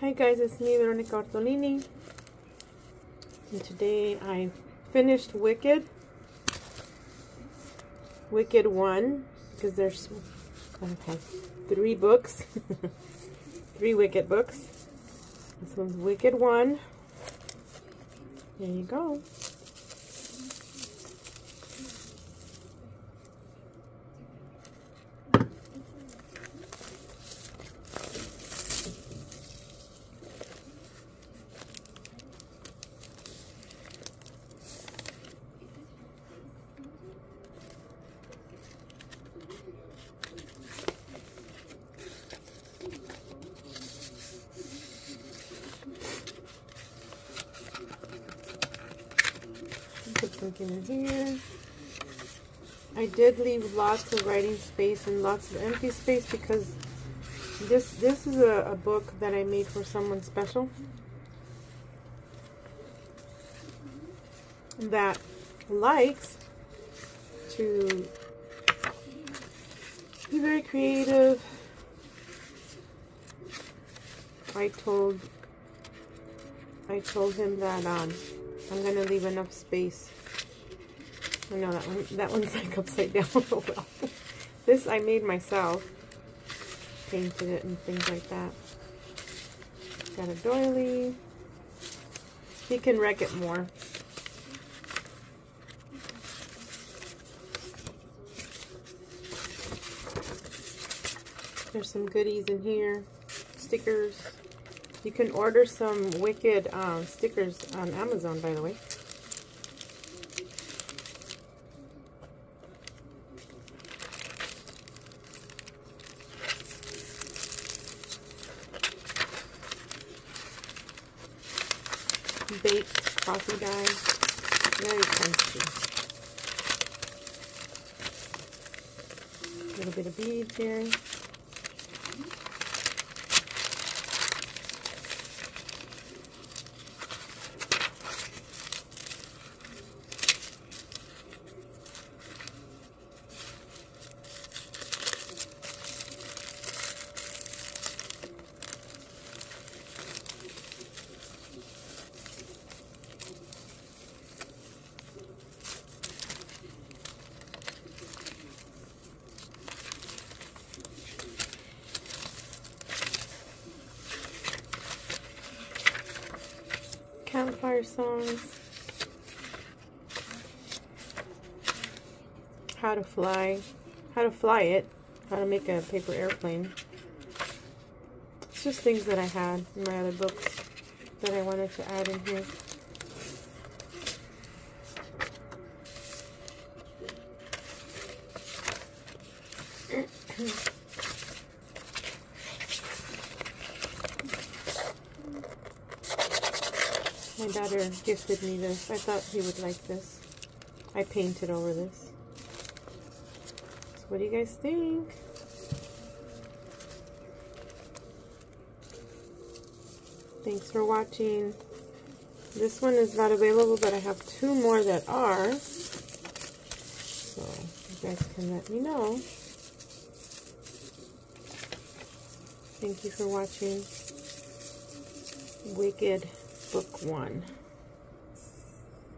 Hi guys, it's me, Veronica Bartolini. And today I finished Wicked. Wicked 1, because there's okay, three books. three Wicked books. This one's Wicked 1. There you go. Put in here. I did leave lots of writing space and lots of empty space because this this is a, a book that I made for someone special that likes to be very creative. I told I told him that um I'm gonna leave enough space. I know that one that one's like upside down. oh well. This I made myself. Painted it and things like that. Got a doily. He can wreck it more. There's some goodies in here. Stickers. You can order some Wicked um, stickers on Amazon, by the way. Baked coffee dye. Very fancy. A little bit of beads here. Campfire songs, how to fly, how to fly it, how to make a paper airplane. It's just things that I had in my other books that I wanted to add in here. My daughter gifted me this. I thought he would like this. I painted over this. So what do you guys think? Thanks for watching. This one is not available, but I have two more that are. So you guys can let me know. Thank you for watching. Wicked Book 1.